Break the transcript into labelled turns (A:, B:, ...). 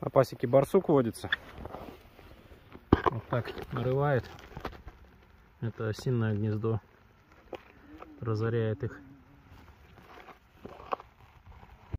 A: На пасеке барсук водится. Вот так нарывает. Это осиное гнездо. Разоряет их.